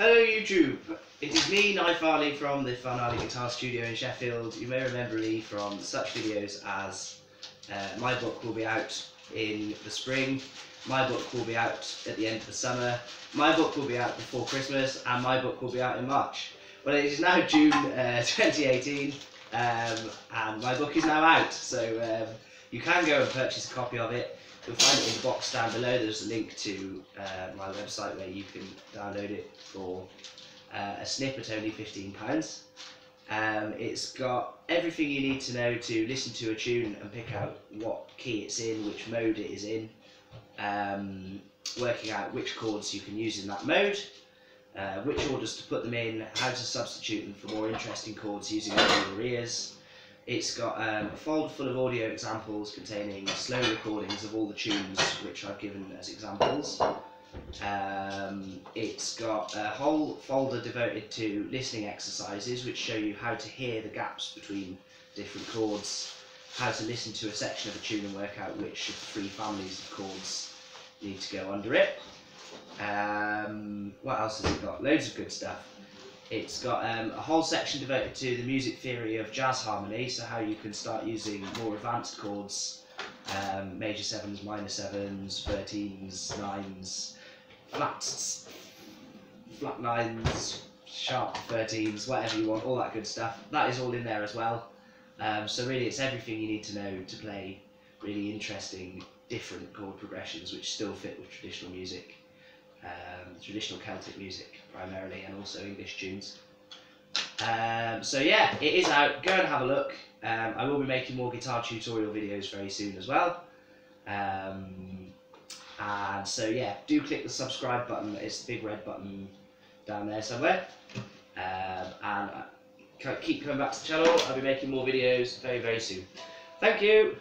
Hello YouTube, it is me, Nye Farley from the Farley Guitar Studio in Sheffield. You may remember me from such videos as uh, my book will be out in the spring, my book will be out at the end of the summer, my book will be out before Christmas, and my book will be out in March. Well, it is now June uh, 2018, um, and my book is now out, so um, you can go and purchase a copy of it. You'll find it in the box down below. There's a link to uh, my website where you can download it for uh, a snip at only £15. Um, it's got everything you need to know to listen to a tune and pick out what key it's in, which mode it is in, um, working out which chords you can use in that mode, uh, which orders to put them in, how to substitute them for more interesting chords using your ears, it's got um, a folder full of audio examples containing slow recordings of all the tunes which I've given as examples. Um, it's got a whole folder devoted to listening exercises which show you how to hear the gaps between different chords, how to listen to a section of a tune and work out which of the three families of chords need to go under it. Um, what else has it got? Loads of good stuff. It's got um, a whole section devoted to the music theory of jazz harmony, so how you can start using more advanced chords, um, major sevens, minor sevens, thirteens, nines, flats, flat nines, sharp thirteens, whatever you want, all that good stuff. That is all in there as well. Um, so really, it's everything you need to know to play really interesting, different chord progressions which still fit with traditional music um, traditional Celtic music primarily, and also English tunes. Um, so yeah, it is out. Go and have a look. Um, I will be making more guitar tutorial videos very soon as well. Um, and so yeah, do click the subscribe button. It's the big red button down there somewhere. Um, and uh, keep coming back to the channel. I'll be making more videos very very soon. Thank you.